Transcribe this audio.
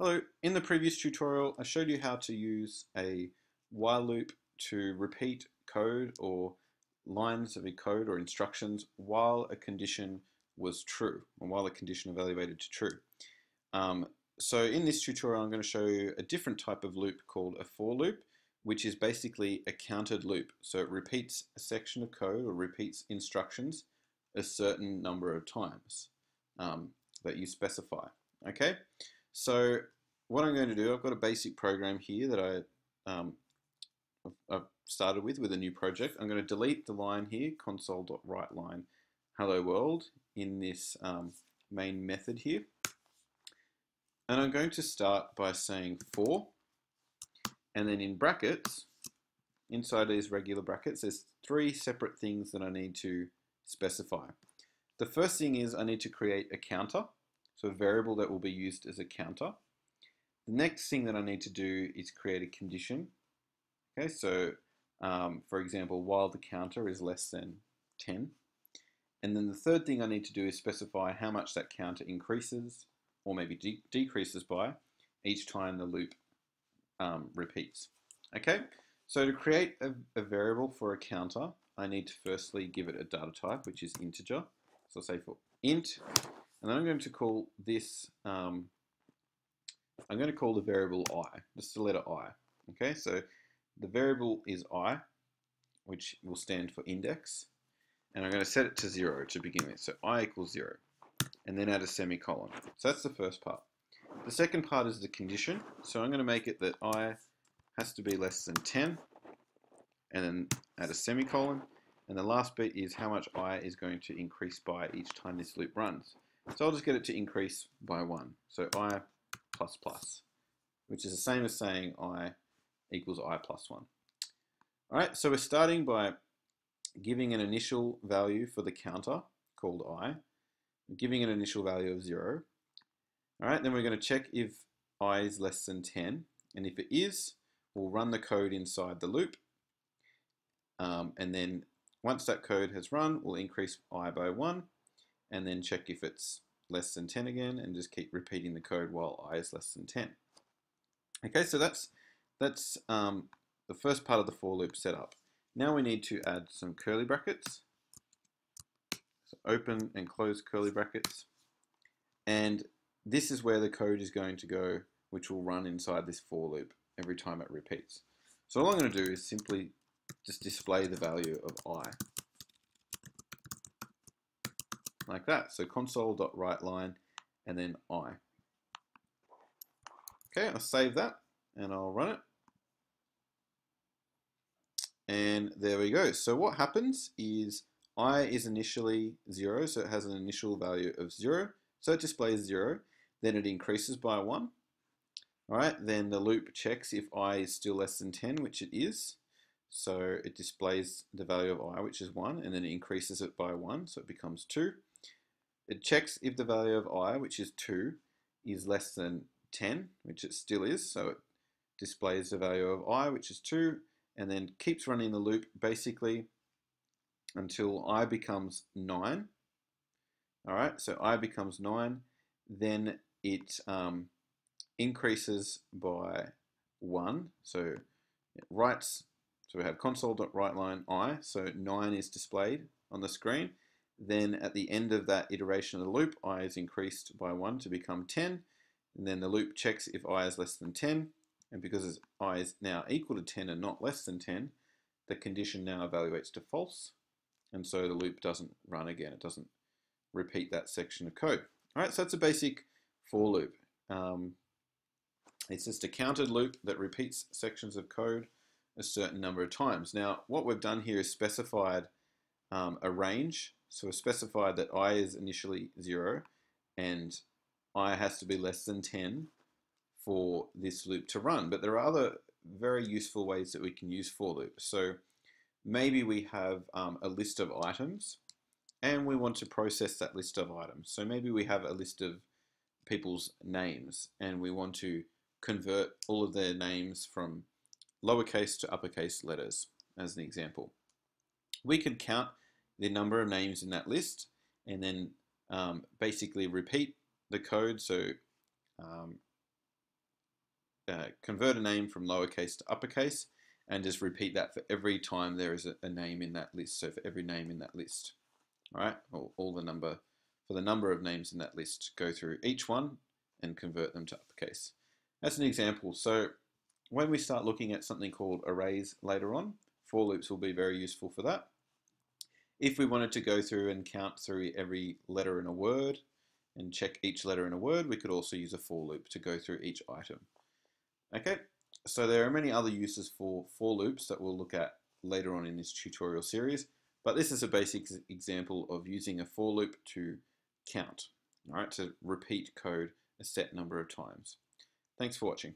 Hello, in the previous tutorial I showed you how to use a while loop to repeat code or lines of a code or instructions while a condition was true or while a condition evaluated to true. Um, so in this tutorial I'm going to show you a different type of loop called a for loop which is basically a counted loop. So it repeats a section of code or repeats instructions a certain number of times um, that you specify. Okay. So what I'm going to do, I've got a basic program here that I um, I've started with with a new project. I'm going to delete the line here, console.writeLine hello world in this um, main method here. And I'm going to start by saying for, and then in brackets, inside these regular brackets, there's three separate things that I need to specify. The first thing is I need to create a counter. So a variable that will be used as a counter. The next thing that I need to do is create a condition. Okay, so um, for example, while the counter is less than 10. And then the third thing I need to do is specify how much that counter increases or maybe de decreases by each time the loop um, repeats. Okay, so to create a, a, variable for a counter, I need to firstly give it a data type, which is integer. So I'll say for int, and I'm going to call this, um, I'm going to call the variable i, just the letter i. Okay, so the variable is i, which will stand for index, and I'm going to set it to zero to begin with. So i equals zero, and then add a semicolon. So that's the first part. The second part is the condition. So I'm going to make it that i has to be less than 10, and then add a semicolon. And the last bit is how much i is going to increase by each time this loop runs. So I'll just get it to increase by 1. So i plus plus, which is the same as saying i equals i plus 1. All right, so we're starting by giving an initial value for the counter called i, giving an initial value of 0. All right, then we're going to check if i is less than 10, and if it is, we'll run the code inside the loop, um, and then once that code has run, we'll increase i by 1, and then check if it's less than 10 again and just keep repeating the code while i is less than 10. Okay, so that's, that's um, the first part of the for loop setup. Now we need to add some curly brackets. So open and close curly brackets. And this is where the code is going to go, which will run inside this for loop every time it repeats. So all I'm going to do is simply just display the value of i like that. So console.writeLine and then I. Okay, I'll save that and I'll run it. And there we go. So what happens is i is initially 0, so it has an initial value of 0. So it displays 0. Then it increases by 1. Alright, then the loop checks if i is still less than 10, which it is. So it displays the value of i, which is 1, and then it increases it by 1, so it becomes 2. It checks if the value of i, which is 2, is less than 10, which it still is, so it displays the value of i, which is 2, and then keeps running the loop basically until i becomes 9. Alright, so i becomes 9, then it um, increases by 1, so it writes, so we have console.writeLine i, so 9 is displayed on the screen, then at the end of that iteration of the loop, i is increased by 1 to become 10. And then the loop checks if i is less than 10. And because i is now equal to 10 and not less than 10, the condition now evaluates to false. And so the loop doesn't run again. It doesn't repeat that section of code. All right, so that's a basic for loop. Um, it's just a counted loop that repeats sections of code a certain number of times. Now, what we've done here is specified um, a range so we specified that i is initially 0 and i has to be less than 10 for this loop to run. But there are other very useful ways that we can use for loops. So maybe we have um, a list of items and we want to process that list of items. So maybe we have a list of people's names and we want to convert all of their names from lowercase to uppercase letters as an example. We could count the number of names in that list and then um, basically repeat the code. So um, uh, convert a name from lowercase to uppercase and just repeat that for every time there is a, a name in that list. So for every name in that list, all right, or all the number for the number of names in that list, go through each one and convert them to uppercase. That's an example. So when we start looking at something called arrays later on, for loops will be very useful for that. If we wanted to go through and count through every letter in a word and check each letter in a word, we could also use a for loop to go through each item. Okay, so there are many other uses for for loops that we'll look at later on in this tutorial series, but this is a basic example of using a for loop to count, all right, to repeat code a set number of times. Thanks for watching.